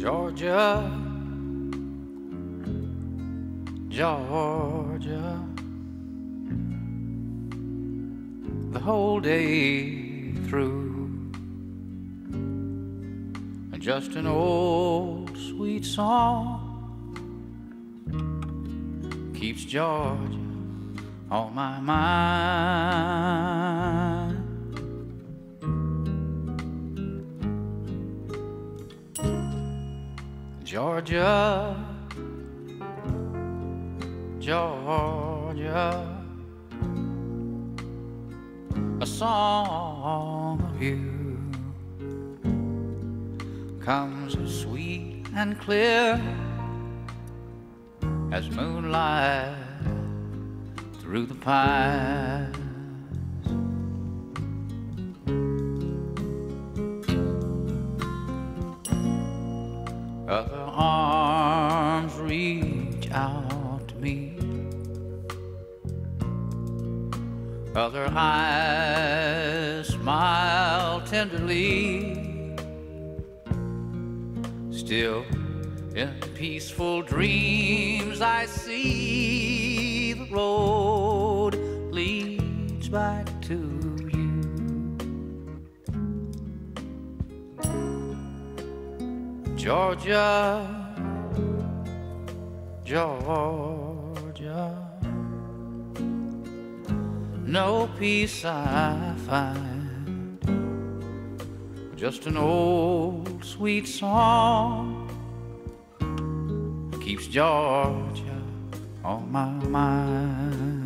Georgia, Georgia, the whole day through. And just an old sweet song keeps Georgia on my mind. Georgia, Georgia, a song of you comes as sweet and clear as moonlight through the pines. Other arms reach out to me. Other eyes smile tenderly. Still in peaceful dreams, I see the road leads back to Georgia, Georgia, no peace I find, just an old sweet song keeps Georgia on my mind.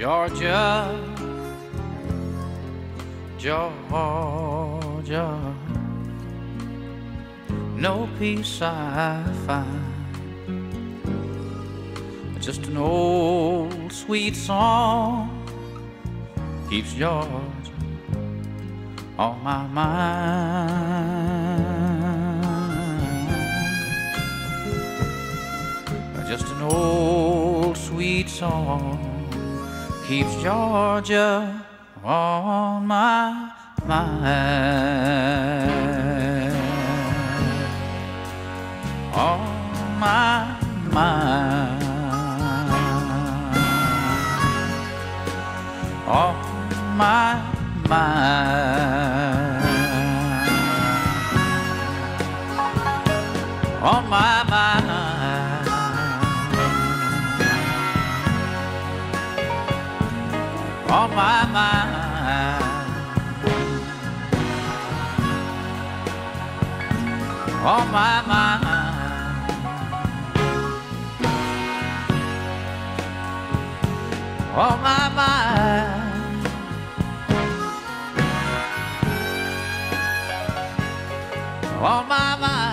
Georgia, Georgia, no peace I find. Just an old sweet song keeps Georgia on my mind. Just an old sweet song keeps Georgia on my mind. On my mind. On my mind. On my mind. On my mind. On my oh, mind.